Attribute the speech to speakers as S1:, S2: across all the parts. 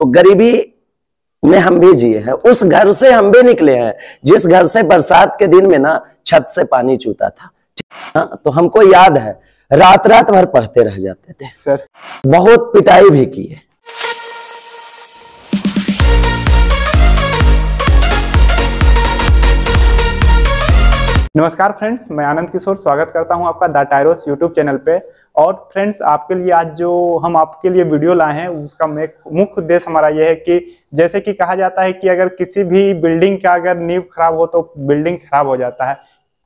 S1: तो गरीबी में हम भी जिए हैं। उस घर से हम भी निकले हैं। जिस घर से बरसात के दिन में ना छत से पानी चूता था। हाँ, तो हमको याद है रात रात भर पढ़ते रह जाते थे।
S2: सर।
S1: बहुत पिटाई भी की है।
S2: नमस्कार फ्रेंड्स मैं आनंद किशोर स्वागत करता हूँ आपका द टायरोस यूट्यूब चैनल पे। और फ्रेंड्स आपके लिए आज जो हम आपके लिए वीडियो लाए हैं, उसका मुख्य उद्देश्य हमारा यह है कि जैसे कि कहा जाता है कि अगर किसी भी बिल्डिंग का अगर नींव खराब हो तो बिल्डिंग खराब हो जाता है।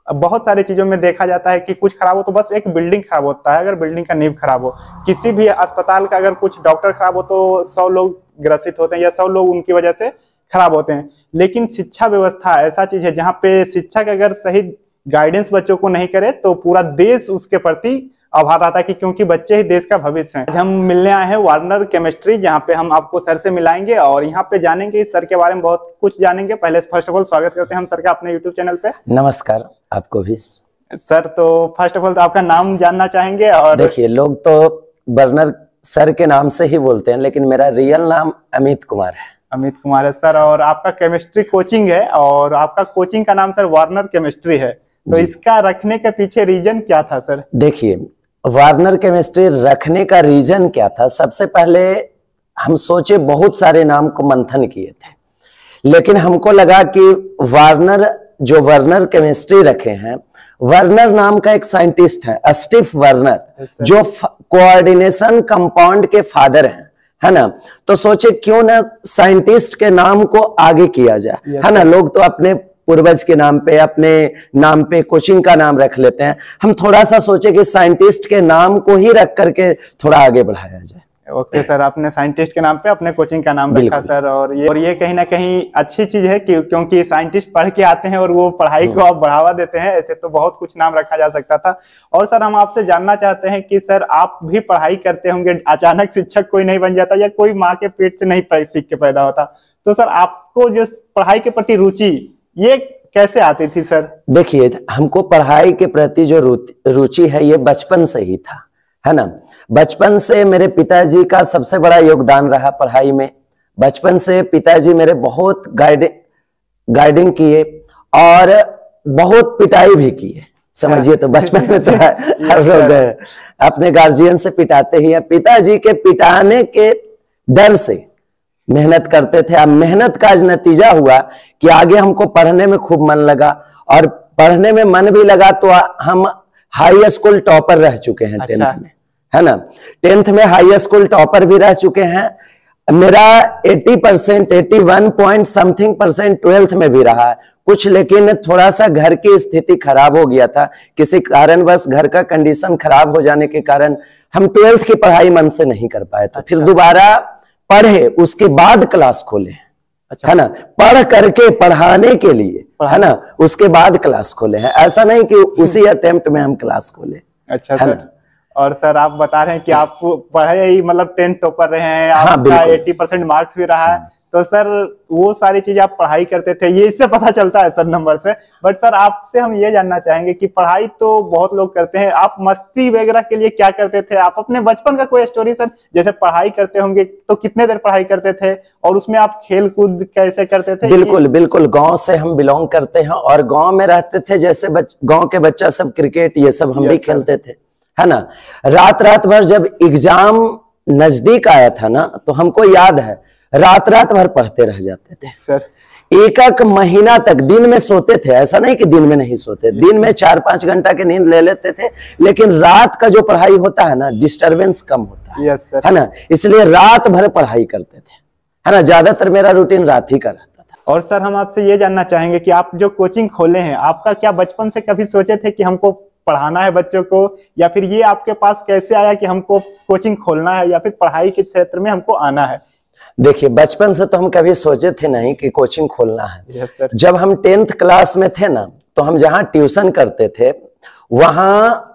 S2: बहुत सारी चीज़ों में देखा जाता है कि कुछ खराब हो तो बस एक बिल्डिंग खराब होता है, अगर बिल्डिंग का नींव खराब हो। किसी भी अस्पताल का अगर कुछ डॉक्टर खराब हो तो सौ लोग ग्रसित होते हैं या सौ लोग उनकी वजह से खराब होते हैं। लेकिन शिक्षा व्यवस्था ऐसा चीज़ है जहाँ पे शिक्षक अगर सही गाइडेंस बच्चों को नहीं करे तो पूरा देश उसके प्रति आभार रहता है कि क्योंकि बच्चे ही देश का भविष्य हैं। आज हम मिलने आए हैं वार्नर केमिस्ट्री जहाँ पे हम आपको सर से मिलाएँगे और यहाँ पे जानेंगे सर के बारे में बहुत कुछ जानेंगे। पहले फ़र्स्ट ऑफ़ ऑल स्वागत करते हैं हम सर का अपने यूट्यूब चैनल पे।
S1: नमस्कार आपको भी।
S2: सर तो फ़र्स्ट ऑफ़ ऑल तो आपका नाम जानना चाहेंगे और
S1: देखिए लोग तो बर्नर सर के नाम से ही बोलते हैं लेकिन मेरा रियल नाम अमित कुमार है।
S2: अमित कुमार है सर और आपका केमिस्ट्री कोचिंग है और आपका कोचिंग का नाम सर वार्नर केमिस्ट्री है। तो इसका रखने के पीछे रीजन क्या था सर?
S1: देखिए वार्नर केमिस्ट्री रखने का रीजन क्या था? सबसे पहले हम सोचे बहुत सारे नाम को मंथन किए थे। लेकिन हमको लगा कि वार्नर जो वर्नर केमिस्ट्री रखे हैं वर्नर नाम का एक साइंटिस्ट है स्टीफ वर्नर जो कोऑर्डिनेशन कंपाउंड के फादर हैं है ना? तो सोचे क्यों ना साइंटिस्ट के नाम को आगे किया जाए। है ना? लोग तो अपने पूर्वज के नाम पे अपने नाम पे कोचिंग का नाम रख लेते हैं। हम थोड़ा सा सोचे कि साइंटिस्ट के नाम को ही रख करके थोड़ा आगे बढ़ाया जाए।
S2: ओके okay, सर आपने साइंटिस्ट के नाम पे अपने कोचिंग का नाम रखा सर और ये और ये कहीं ना कहीं अच्छी चीज़ है कि क्योंकि साइंटिस्ट पढ़ के आते हैं और वो पढ़ाई को आप बढ़ावा देते हैं ऐसे तो बहुत कुछ नाम रखा जा सकता था। और सर हम आपसे जानना चाहते हैं कि सर आप भी पढ़ाई करते होंगे अचानक शिक्षक कोई नहीं बन जाता या कोई माँ के पेट से नहीं सीख के पैदा होता। तो सर आपको जो पढ़ाई के प्रति रुचि ये कैसे आती थी सर?
S1: देखिए हमको पढ़ाई के प्रति जो रुचि है ये बचपन से ही था है ना? बचपन से मेरे पिताजी का सबसे बड़ा योगदान रहा पढ़ाई में। बचपन से पिताजी मेरे बहुत गाइडिंग गाइडिंग किए और बहुत पिटाई भी की है समझिए तो बचपन में तो हर लोग अपने गार्जियन से पिटाते ही है। पिताजी के पिटाने के डर से मेहनत करते थे अब मेहनत का आज नतीजा हुआ कि आगे हमको पढ़ने में खूब मन लगा और पढ़ने में मन भी लगा तो हम हाई स्कूल टॉपर रह चुके हैं अच्छा। टेंथ। में है ना टेंथ में हाई स्कूल टॉपर भी रह चुके हैं मेरा 80 percent eighty one point something percent twelfth में भी रहा है कुछ लेकिन थोड़ा सा घर की स्थिति खराब हो गया था किसी कारण बस घर का कंडीशन खराब हो जाने के कारण हम ट्वेल्थ की पढ़ाई मन से नहीं कर पाए थे अच्छा। फिर दोबारा पढ़े उसके बाद क्लास खोले। अच्छा। है ना? पढ़ करके पढ़ाने के लिए है ना? उसके बाद क्लास खोले हैं। ऐसा नहीं कि उसी अटेम्प्ट में हम क्लास खोले।
S2: अच्छा सर। और सर आप बता रहे हैं कि आप पढ़े ही मतलब टेंथ टॉपर रहे हैं हाँ, आपका एट्टी परसेंट मार्क्स भी रहा है। हाँ। तो सर वो सारी चीज़ आप पढ़ाई करते थे ये इससे पता चलता है सर नंबर से। बट सर आपसे हम ये जानना चाहेंगे कि पढ़ाई तो बहुत लोग करते हैं। आप मस्ती वगैरह के लिए क्या करते थे? आप अपने बचपन का कोई स्टोरी सर? जैसे पढ़ाई करते होंगे तो कितने देर पढ़ाई करते थे? और उसमें आप खेल कूद कैसे करते थे?
S1: बिल्कुल बिल्कुल गाँव से हम बिलोंग करते हैं और गाँव में रहते थे जैसे गाँव के बच्चा सब क्रिकेट ये सब हम भी खेलते थे। है ना? रात रात भर जब एग्ज़ाम नज़दीक आया था ना तो हमको याद है रात रात भर पढ़ते रह जाते थे।
S2: सर।
S1: एक एक महीना तक दिन में सोते थे ऐसा नहीं कि दिन में नहीं सोते दिन में चार पाँच घंटा की नींद ले लेते थे लेकिन रात का जो पढ़ाई होता है ना डिस्टरबेंस कम होता है।
S2: यस सर
S1: है ना? इसलिए रात भर पढ़ाई करते थे। है ना? ज़्यादातर मेरा रूटीन रात ही का रहता था।
S2: और सर हम आपसे ये जानना चाहेंगे कि आप जो कोचिंग खोले हैं आपका क्या बचपन से कभी सोचे थे कि हमको पढ़ाना है बच्चों को या फिर ये आपके पास कैसे आया कि हमको कोचिंग खोलना है या फिर पढ़ाई के क्षेत्र में हमको आना है?
S1: देखिए बचपन से तो हम कभी सोचे थे नहीं कि कोचिंग खोलना है।
S2: Yes,
S1: जब हम टेंथ क्लास में थे ना तो हम जहाँ ट्यूशन करते थे वहाँ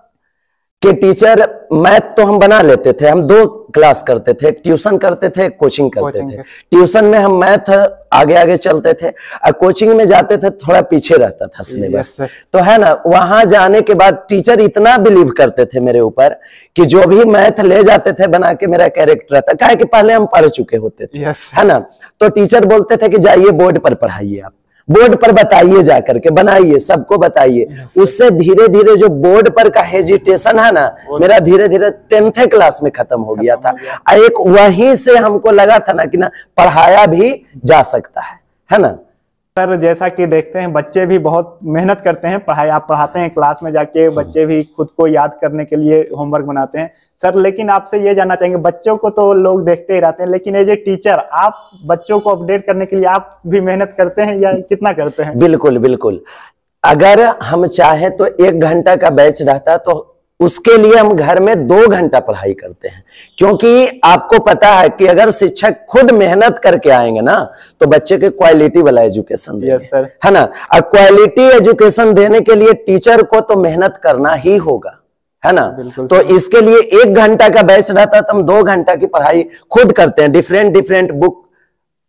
S1: के टीचर मैथ तो हम बना लेते थे। हम दो क्लास करते थे ट्यूशन करते थे कोचिंग करते
S2: कोचिंग
S1: थे। ट्यूशन में हम मैथ आगे आगे चलते थे और कोचिंग में जाते थे थोड़ा पीछे रहता था सिलेबस तो है ना वहाँ जाने के बाद टीचर इतना बिलीव करते थे मेरे ऊपर कि जो भी मैथ ले जाते थे बना के मेरा कैरेक्टर रहता। काहे कि पहले हम पढ़ चुके होते थे है ना? तो टीचर बोलते थे कि जाइए बोर्ड पर पढ़ाइए आप। बोर्ड पर बताइए जाकर के बनाइए सबको बताइए। उससे धीरे धीरे जो बोर्ड पर का हेजिटेशन है ना मेरा धीरे धीरे टेंथ क्लास में खत्म हो गया था। एक वहीं से हमको लगा था ना कि ना पढ़ाया भी जा सकता है है ना?
S2: सर जैसा कि देखते हैं बच्चे भी बहुत मेहनत करते हैं पढ़ाई आप पढ़ाते हैं क्लास में जाके बच्चे भी खुद को याद करने के लिए होमवर्क बनाते हैं। सर लेकिन आपसे ये जानना चाहेंगे बच्चों को तो लोग देखते ही रहते हैं लेकिन एज ए टीचर आप बच्चों को अपडेट करने के लिए आप भी मेहनत करते हैं या कितना करते हैं?
S1: बिल्कुल बिल्कुल। अगर हम चाहें तो एक घंटा का बैच रहता तो उसके लिए हम घर में दो घंटा पढ़ाई करते हैं। क्योंकि आपको पता है कि अगर शिक्षक खुद मेहनत करके आएँगे ना तो बच्चे के क्वालिटी वाला एजुकेशन
S2: सर
S1: है ना? और क्वालिटी एजुकेशन देने के लिए टीचर को तो मेहनत करना ही होगा। है ना? तो इसके लिए एक घंटा का बैच रहता तो हम दो घंटा की पढ़ाई खुद करते हैं। डिफरेंट डिफरेंट बुक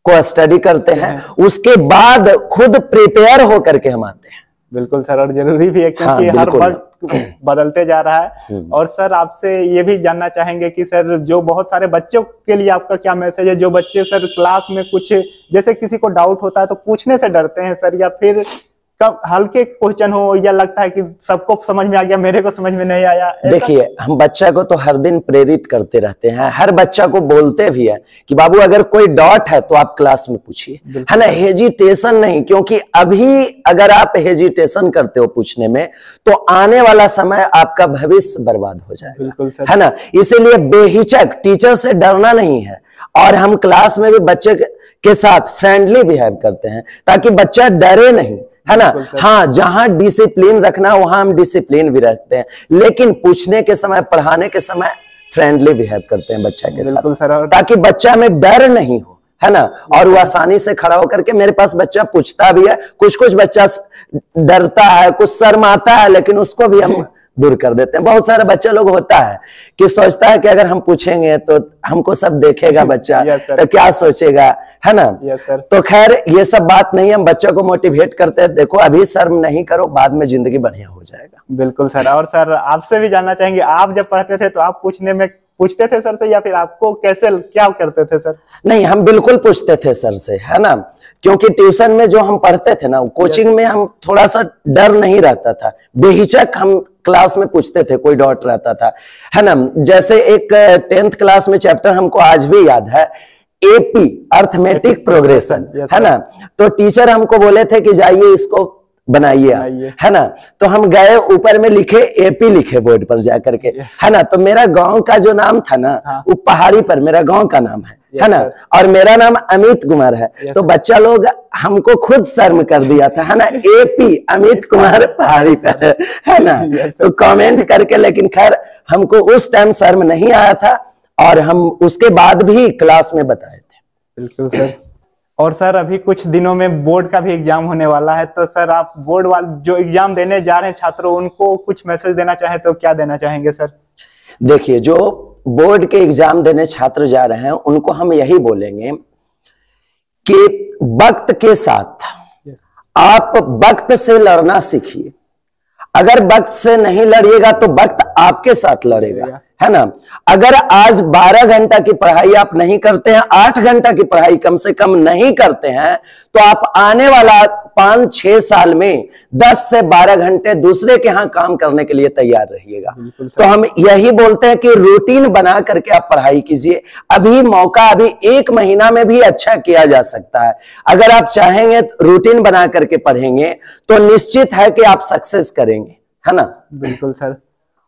S1: को स्टडी करते हैं। उसके बाद खुद प्रिपेयर होकर के हम आते हैं।
S2: बिल्कुल सर और ज़रूरी भी है क्योंकि
S1: हाँ,
S2: हर। वक्त बदलते जा रहा है
S1: हम्म।
S2: और सर आपसे ये भी जानना चाहेंगे कि सर जो बहुत सारे बच्चों के लिए आपका क्या मैसेज है जो बच्चे सर क्लास में कुछ जैसे किसी को डाउट होता है तो पूछने से डरते हैं सर या फिर कब हल्के क्वेश्चन हो या लगता है कि सबको समझ में आ गया मेरे को समझ में नहीं आया?
S1: देखिए हम बच्चा को तो हर दिन प्रेरित करते रहते हैं। हर बच्चा को बोलते भी है कि बाबू अगर कोई डॉट है तो आप क्लास में पूछिए। है ना? हेजिटेशन नहीं क्योंकि अभी अगर आप हेजिटेशन करते हो पूछने में तो आने वाला समय आपका भविष्य बर्बाद हो जाएगा।
S2: बिल्कुल
S1: है ना? इसीलिए बेहिचक टीचर से डरना नहीं है। और हम क्लास में भी बच्चे के साथ फ्रेंडली बिहेव करते हैं ताकि बच्चा डरे नहीं। है ना? हाँ जहाँ डिसिप्लिन रखना वहाँ हम डिसिप्लिन भी रखते हैं। लेकिन पूछने के समय पढ़ाने के समय फ्रेंडली बिहेव करते हैं बच्चा के साथ। ताकि बच्चा में डर नहीं हो है ना? और वो आसानी से खड़ा होकर के मेरे पास बच्चा पूछता भी है। कुछ कुछ बच्चा डरता है कुछ शर्माता है लेकिन उसको भी हम दूर कर देते हैं। बहुत सारे बच्चे लोग होता है कि सोचता है कि अगर हम पूछेंगे तो हमको सब देखेगा बच्चा।
S2: Yes,
S1: तो क्या सोचेगा? है ना?
S2: सर
S1: तो खैर ये सब बात नहीं है। हम बच्चों को मोटिवेट करते हैं। देखो अभी शर्म नहीं करो बाद में ज़िंदगी बढ़िया हो जाएगा।
S2: बिल्कुल सर और सर आपसे भी जानना चाहेंगे आप जब पढ़ते थे तो आप पूछने में पूछते थे सर से या फिर आपको कैसे क्या करते थे सर?
S1: नहीं हम बिल्कुल पूछते थे सर से है ना? क्योंकि ट्यूशन में जो हम पढ़ते थे ना कोचिंग में हम थोड़ा सा डर नहीं रहता था। बेहिचक हम क्लास में पूछते थे कोई डाउट रहता था है ना? जैसे एक टेंथ क्लास में चैप्टर हमको आज भी याद है एपी अर्थमेटिक प्रोग्रेशन है ना? तो टीचर हमको बोले थे कि जाइए इसको बनाइए आप। है ना? तो हम गए ऊपर में लिखे एपी लिखे बोर्ड पर जाकर के है ना? तो मेरा गाँव का जो नाम था ना
S2: हाँ।
S1: वो पहाड़ी पर मेरा गाँव का नाम है। है ना? और मेरा नाम अमित कुमार है। तो बच्चा लोग हमको खुद शर्म कर दिया था। है ना? एपी अमित कुमार पहाड़ी पर। है ना? तो कमेंट करके लेकिन खैर हमको उस टाइम शर्म नहीं आया था। और हम उसके बाद भी क्लास में बताए थे।
S2: बिल्कुल सर और सर अभी कुछ दिनों में बोर्ड का भी एग्ज़ाम होने वाला है तो सर आप बोर्ड वाले जो एग्ज़ाम देने जा रहे हैं छात्रों उनको कुछ मैसेज देना चाहे तो क्या देना चाहेंगे सर?
S1: देखिए जो बोर्ड के एग्ज़ाम देने छात्र जा रहे हैं उनको हम यही बोलेंगे कि वक्त के साथ आप वक्त से लड़ना सीखिए। अगर वक्त से नहीं लड़िएगा तो वक्त आपके साथ लड़ेगा। है ना? अगर आज 12 घंटा की पढ़ाई आप नहीं करते हैं 8 घंटा की पढ़ाई कम से कम नहीं करते हैं तो आप आने वाला पाँच छह साल में 10 से 12 घंटे दूसरे के यहाँ काम करने के लिए तैयार रहिएगा। तो हम यही बोलते हैं कि रूटीन बना करके आप पढ़ाई कीजिए। अभी मौका अभी एक महीना में भी अच्छा किया जा सकता है। अगर आप चाहेंगे तो रूटीन बना करके पढ़ेंगे तो निश्चित है कि आप सक्सेस करेंगे। है ना?
S2: बिल्कुल सर।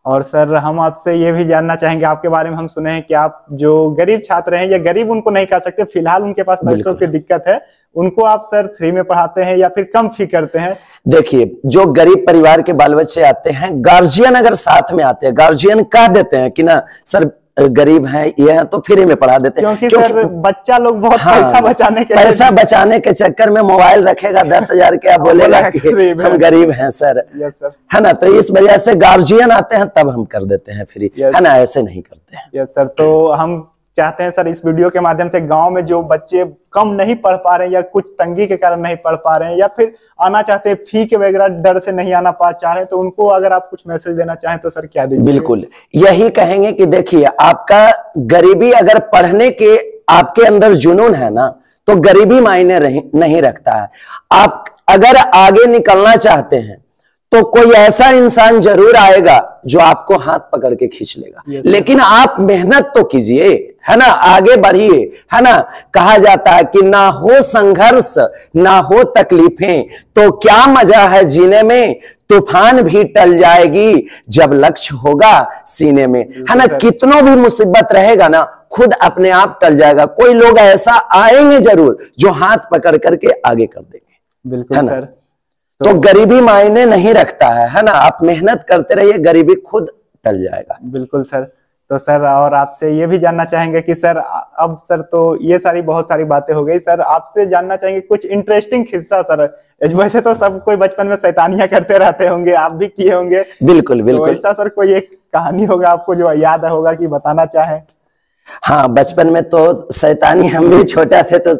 S2: और सर हम आपसे ये भी जानना चाहेंगे आपके बारे में हम सुने हैं कि आप जो गरीब छात्र हैं या गरीब उनको नहीं कह सकते फ़िलहाल उनके पास पैसों की दिक्कत है उनको आप सर फ्री में पढ़ाते हैं या फिर कम फ़ी करते हैं?
S1: देखिए जो गरीब परिवार के बाल बच्चे आते हैं गार्जियन अगर साथ में आते हैं गार्जियन कह देते हैं कि ना सर गरीब हैं ये हैं तो फ्री में पढ़ा देते क्योंकि,
S2: क्योंकि, सर बच्चा लोग बहुत
S1: हाँ,
S2: पैसा बचाने के
S1: पैसा बचाने के चक्कर में मोबाइल रखेगा दस हज़ार के बोलेगा कि हम गरीब हैं सर।
S2: सर
S1: है ना? तो इस वजह से गार्जियन आते हैं तब हम कर देते हैं फ्री है ना? ऐसे नहीं करते हैं।
S2: यस सर तो हम चाहते हैं सर इस वीडियो के माध्यम से गाँव में जो बच्चे कम नहीं पढ़ पा रहे हैं या कुछ तंगी के कारण नहीं पढ़ पा रहे हैं या फिर आना चाहते हैं फ़ी के वगैरह डर से नहीं आना पा चाह रहे हैं तो उनको अगर आप कुछ मैसेज देना चाहें तो सर क्या दीजिए?
S1: बिल्कुल। यही कहेंगे कि देखिए आपका गरीबी अगर पढ़ने के आपके अंदर जुनून है ना तो गरीबी मायने नहीं, नहीं रखता है। आप अगर आगे निकलना चाहते हैं तो कोई ऐसा इंसान ज़रूर आएगा जो आपको हाथ पकड़ के खींच लेगा। लेकिन आप मेहनत तो कीजिए। है ना? आगे बढ़िए। है ना? कहा जाता है कि ना हो संघर्ष ना हो तकलीफें। तो क्या मज़ा है जीने में? तूफ़ान भी टल जाएगी जब लक्ष्य होगा सीने में। है ना? कितनों भी मुसीबत रहेगा ना खुद अपने आप टल जाएगा। कोई लोग ऐसा आएँगे ज़रूर जो हाथ पकड़ करके आगे कर देंगे।
S2: बिल्कुल
S1: है ना?
S2: सर।
S1: तो गरीबी मायने नहीं रखता है। है ना? आप मेहनत करते रहिए गरीबी खुद टल जाएगा।
S2: बिल्कुल सर। तो सर और आपसे ये भी जानना चाहेंगे कि सर अब सर तो ये सारी बहुत सारी बातें हो गई। सर आपसे जानना चाहेंगे कुछ इंटरेस्टिंग किस्सा सर। वैसे तो सब कोई बचपन में शैतानियाँ करते रहते होंगे आप भी किए होंगे।
S1: बिल्कुल
S2: तो
S1: बिल्कुल।
S2: ऐसा सर कोई एक कहानी होगा आपको जो याद होगा कि बताना चाहे?
S1: हाँ बचपन में तो सैतानी हम भी छोटा थे तो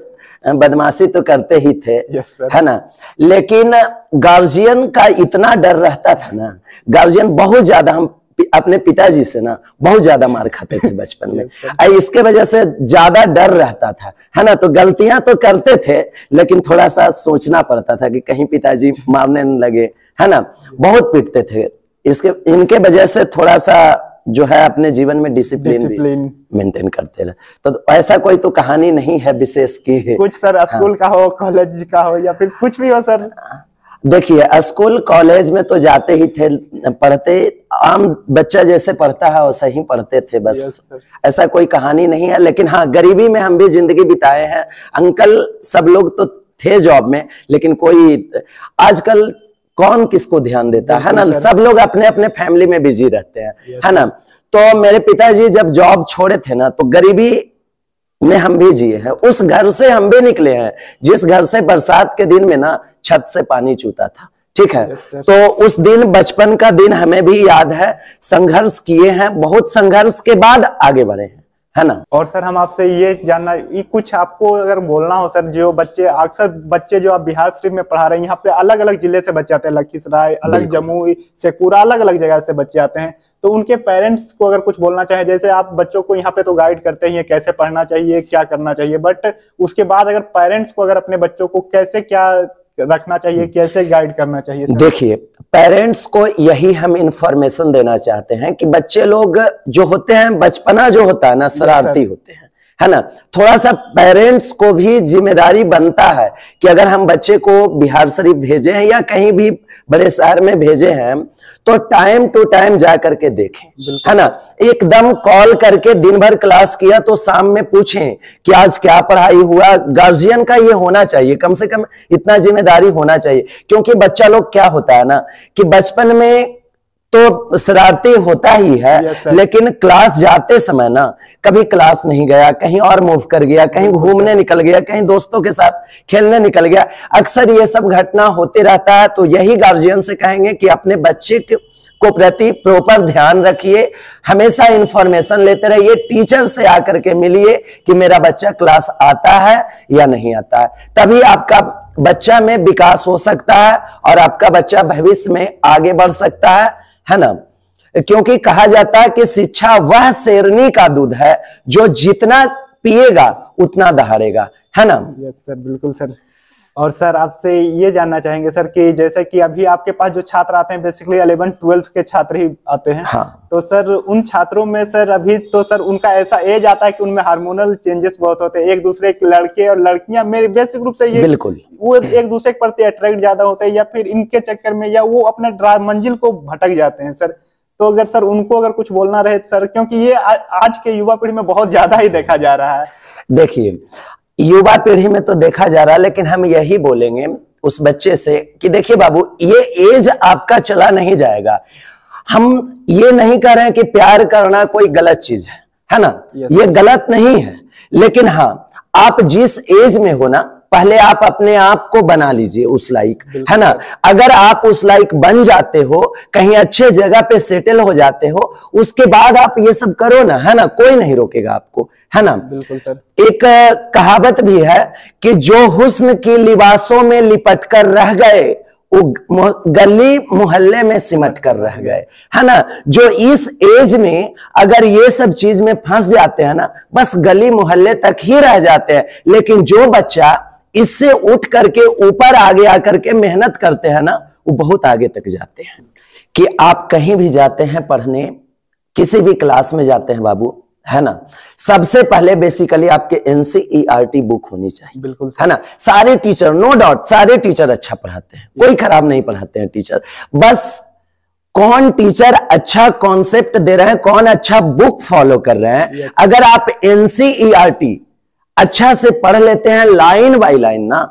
S1: बदमाशी तो करते ही थे
S2: सर
S1: है ना? लेकिन गार्जियन का इतना डर रहता था ना गार्जियन बहुत ज़्यादा हम अपने पिताजी से ना बहुत ज़्यादा मार खाते थे बचपन में। और इसके वजह से ज़्यादा डर रहता था है ना? तो गलतियाँ तो करते थे लेकिन थोड़ा सा सोचना पड़ता था कि कहीं पिताजी मारने न लगे है ना? बहुत पीटते थे। इसके इनके वजह से थोड़ा सा जो है अपने जीवन में डिसिप्लिन मेंटेन करते रहे। तो ऐसा कोई तो कहानी नहीं है विशेष की।
S2: कुछ सर स्कूल हाँ। का हो कॉलेज का हो या फिर कुछ भी हो सर।
S1: देखिए स्कूल कॉलेज में तो जाते ही थे पढ़ते आम बच्चा जैसे पढ़ता है वैसा ही पढ़ते थे बस।
S2: Yes,
S1: ऐसा कोई कहानी नहीं है लेकिन हाँ गरीबी में हम भी ज़िंदगी बिताए हैं। अंकल सब लोग तो थे जॉब में लेकिन कोई आजकल कौन किसको ध्यान देता है ना? सब लोग अपने अपने फैमिली में बिज़ी रहते हैं है ना? तो मेरे पिताजी जब जॉब छोड़े थे ना तो गरीबी में हम भी जिए हैं। उस घर से हम भी निकले हैं जिस घर से बरसात के दिन में ना छत से पानी चूता था। ठीक है?
S2: Yes,
S1: तो उस दिन बचपन का दिन हमें भी याद है। संघर्ष किए हैं बहुत संघर्ष के बाद आगे बढ़े हैं। है ना
S2: और सर हम आपसे ये जानना ये कुछ आपको अगर बोलना हो सर जो बच्चे अक्सर बच्चे जो आप बिहार शरीफ में पढ़ा रहे हैं यहाँ पे अलग अलग ज़िले से बच्चे आते हैं लखीसराय अलग
S1: बिल्कुल।
S2: जमुई शेखपुरा अलग अलग जगह से बच्चे आते हैं तो उनके पेरेंट्स को अगर कुछ बोलना चाहे जैसे आप बच्चों को यहाँ पे तो गाइड करते हैं कैसे पढ़ना चाहिए क्या करना चाहिए बट उसके बाद अगर पेरेंट्स को अगर अपने बच्चों को कैसे क्या रखना चाहिए कैसे गाइड करना चाहिए
S1: देखिए पेरेंट्स को यही हम इंफॉर्मेशन देना चाहते हैं कि बच्चे लोग जो होते हैं बचपना जो होता है ना शरारती होते हैं। है ना? थोड़ा सा पेरेंट्स को भी ज़िम्मेदारी बनता है कि अगर हम बच्चे को बिहार शरीफ भेजे हैं या कहीं भी बड़े शहर में भेजे हैं तो टाइम टू टाइम जा करके देखें है ना? एकदम कॉल करके दिन भर क्लास किया तो शाम में पूछें कि आज क्या पढ़ाई हुआ? गार्जियन का ये होना चाहिए कम से कम इतना ज़िम्मेदारी होना चाहिए क्योंकि बच्चा लोग क्या होता है ना कि बचपन में तो शरारती होता ही है
S2: Yes,
S1: लेकिन क्लास जाते समय ना कभी क्लास नहीं गया कहीं और मूव कर गया कहीं घूमने निकल गया कहीं दोस्तों के साथ खेलने निकल गया अक्सर ये सब घटना होते रहता है तो यही गार्जियन से कहेंगे कि अपने बच्चे के को प्रति प्रॉपर ध्यान रखिए हमेशा इंफॉर्मेशन लेते रहिए टीचर से आकर के मिलिए कि मेरा बच्चा क्लास आता है या नहीं आता है। तभी आपका बच्चा में विकास हो सकता है और आपका बच्चा भविष्य में आगे बढ़ सकता है। है ना? क्योंकि कहा जाता है कि शिक्षा वह शेरनी का दूध है जो जितना पिएगा, उतना दहाड़ेगा। है ना?
S2: यस सर बिल्कुल सर और सर आपसे ये जानना चाहेंगे सर कि जैसे कि अभी आपके पास जो छात्र आते हैं बेसिकली 11 12 के छात्र ही आते हैं।
S1: हाँ।
S2: तो सर उन छात्रों में सर अभी तो सर उनका ऐसा एज आता है कि उनमें हार्मोनल चेंजेस बहुत होते हैं। एक दूसरे के लड़के और लड़कियाँ मेरे बेसिक रूप से ये
S1: बिल्कुल।
S2: वो एक दूसरे के प्रति अट्रैक्ट ज़्यादा होते हैं या फिर इनके चक्कर में या वो अपने मंजिल को भटक जाते हैं सर। तो अगर सर उनको अगर कुछ बोलना रहे सर क्योंकि ये आज के युवा पीढ़ी में बहुत ज़्यादा ही देखा जा रहा है।
S1: देखिए युवा पीढ़ी में तो देखा जा रहा है लेकिन हम यही बोलेंगे उस बच्चे से कि देखिए बाबू ये एज आपका चला नहीं जाएगा। हम ये नहीं कह रहे हैं कि प्यार करना कोई गलत चीज़ है है ना? ये गलत नहीं है। लेकिन हाँ आप जिस एज में हो ना पहले आप अपने आप को बना लीजिए उस लाइक है ना? अगर आप उस लाइक बन जाते हो कहीं अच्छे जगह पे सेटल हो जाते हो उसके बाद आप ये सब करो ना है ना? कोई नहीं रोकेगा आपको है ना?
S2: बिल्कुल सर।
S1: एक कहावत भी है कि जो हुस्न की लिबासों में लिपट कर रह गए वो गली मोहल्ले में सिमट कर रह गए है ना? जो इस एज में अगर ये सब चीज़ में फंस जाते हैं ना बस गली मोहल्ले तक ही रह जाते हैं लेकिन जो बच्चा इससे उठ करके ऊपर आगे आकर के मेहनत करते हैं ना वो बहुत आगे तक जाते हैं। कि आप कहीं भी जाते हैं पढ़ने किसी भी क्लास में जाते हैं बाबू है ना? सबसे पहले बेसिकली आपके एनसीईआरटी बुक होनी चाहिए
S2: बिल्कुल
S1: है ना? सारे टीचर नो डाउट सारे टीचर अच्छा पढ़ाते हैं। कोई खराब नहीं पढ़ाते हैं टीचर बस कौन टीचर अच्छा कॉन्सेप्ट दे रहे हैं कौन अच्छा बुक फॉलो कर रहे हैं।
S2: Yes.
S1: अगर आप एनसीईआरटी अच्छा से पढ़ लेते हैं लाइन बाय लाइन ना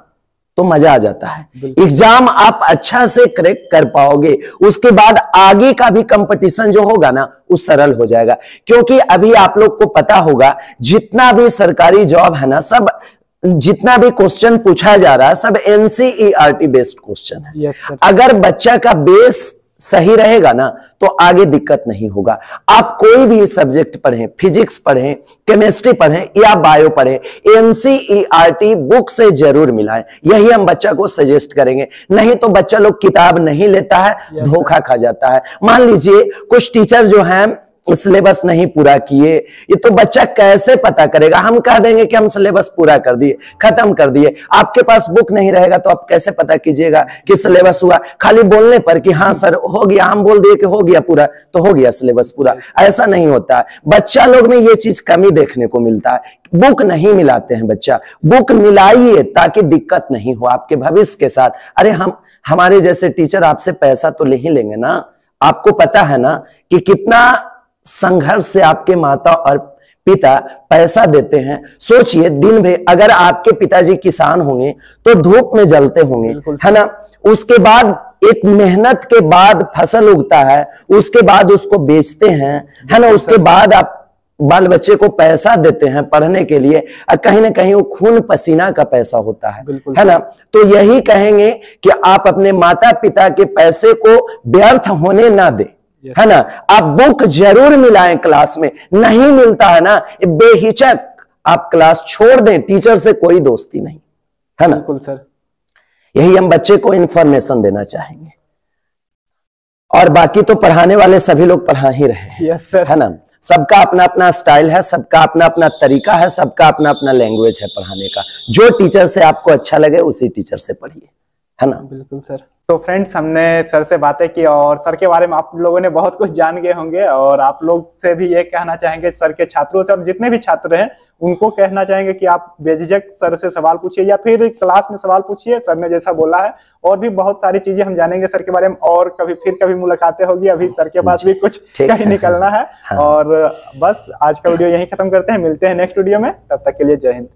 S1: तो मज़ा आ जाता है। एग्ज़ाम आप अच्छा से करेक्ट कर पाओगे उसके बाद आगे का भी कंपटीशन जो होगा ना वो सरल हो जाएगा। क्योंकि अभी आप लोग को पता होगा जितना भी सरकारी जॉब है ना सब जितना भी क्वेश्चन पूछा जा रहा है सब एनसीईआरटी बेस्ड क्वेश्चन है।
S2: सर
S1: अगर बच्चा का बेस सही रहेगा ना तो आगे दिक्कत नहीं होगा। आप कोई भी सब्जेक्ट पढ़ें फिजिक्स पढ़ें केमिस्ट्री पढ़ें या बायो पढ़ें एनसीईआरटी बुक से ज़रूर मिलाएँ। यही हम बच्चा को सजेस्ट करेंगे। नहीं तो बच्चा लोग किताब नहीं लेता है धोखा खा जाता है। मान लीजिए कुछ टीचर जो हैं सिलेबस नहीं पूरा किए, ये तो बच्चा कैसे पता करेगा? हम कह देंगे कि हम सिलेबस पूरा कर दिए, खत्म कर दिए। आपके पास बुक नहीं रहेगा तो आप कैसे पता कीजिएगा कि सिलेबस हुआ? खाली बोलने पर कि हाँ सर, हो गया, हम बोल दिए कि हो गया पूरा तो हो गया सिलेबस पूरा। ऐसा नहीं होता। बच्चा लोग में ये चीज़ कमी देखने को मिलता है। बुक नहीं मिलाते हैं बच्चा। बुक मिलाइए ताकि दिक्कत नहीं हो आपके भविष्य के साथ। अरे हम, हमारे जैसे टीचर आपसे पैसा तो ले ही लेंगे ना। आपको पता है ना कि कितना संघर्ष से आपके माता और पिता पैसा देते हैं। सोचिए दिन भर अगर आपके पिताजी किसान होंगे तो धूप में जलते होंगे है ना? उसके बाद एक मेहनत के बाद फ़सल उगता है उसके बाद उसको बेचते हैं है ना? उसके बाद आप बाल बच्चे को पैसा देते हैं पढ़ने के लिए और कहीं ना कहीं वो खून पसीना का पैसा होता है है ना? तो यही कहेंगे कि आप अपने माता पिता के पैसे को व्यर्थ होने ना दें।
S2: Yes.
S1: है ना? आप बुक ज़रूर मिलाएँ क्लास में। नहीं मिलता है ना बेहिचक आप क्लास छोड़ दें टीचर से कोई दोस्ती नहीं है ना?
S2: बिल्कुल सर
S1: यही हम बच्चे को इंफॉर्मेशन देना चाहेंगे। और बाकी तो पढ़ाने वाले सभी लोग पढ़ा ही रहे हैं
S2: यस सर
S1: है ना? सबका अपना अपना स्टाइल है सबका अपना अपना तरीका है सबका अपना अपना लैंग्वेज है पढ़ाने का। जो टीचर से आपको अच्छा लगे उसी टीचर से पढ़िए। है ना?
S2: बिल्कुल सर। तो फ्रेंड्स हमने सर से बातें की और सर के बारे में आप लोगों ने बहुत कुछ जान गए होंगे और आप लोग से भी ये कहना चाहेंगे सर के छात्रों से और जितने भी छात्र हैं उनको कहना चाहेंगे कि आप बेझिझक सर से सवाल पूछिए या फिर क्लास में सवाल पूछिए सर ने जैसा बोला है और भी बहुत सारी चीज़ें हम जानेंगे सर के बारे में और कभी फिर कभी मुलाकातें होगी अभी सर के पास भी कुछ कहीं निकलना है।
S1: हाँ।
S2: और बस आज का वीडियो यही खत्म करते हैं मिलते हैं नेक्स्ट वीडियो में तब तक के लिए जय हिंद।